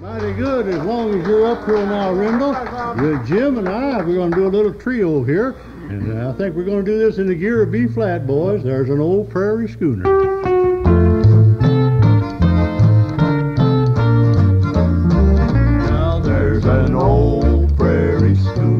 Mighty good, as long as you're up here now, Rendell. With Jim and I, we're going to do a little trio here. And uh, I think we're going to do this in the gear of B flat, boys. There's an old prairie schooner. Now there's an old prairie schooner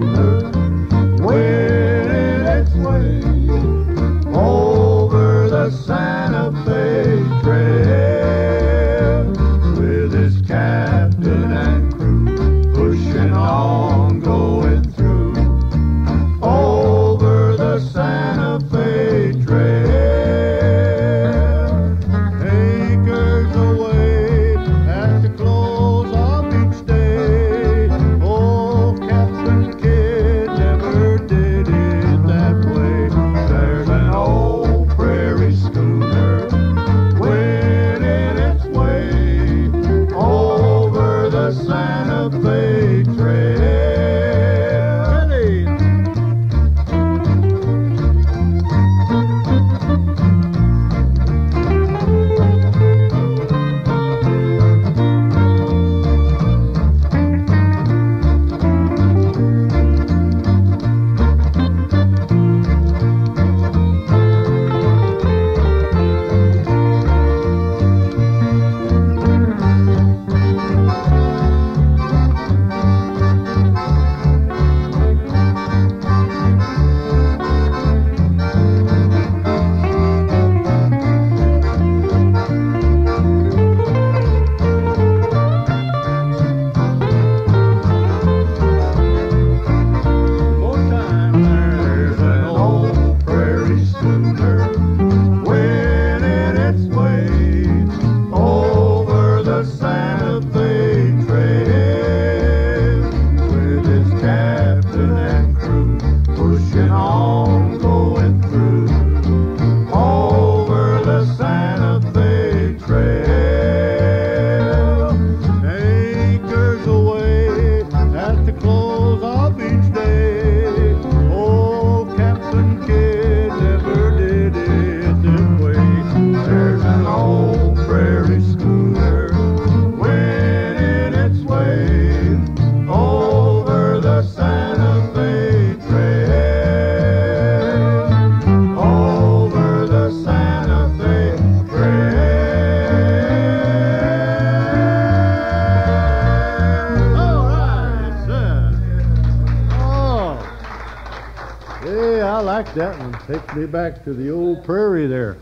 like that one. Takes me back to the old prairie there.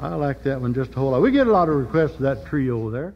I like that one just a whole lot. We get a lot of requests for that trio there.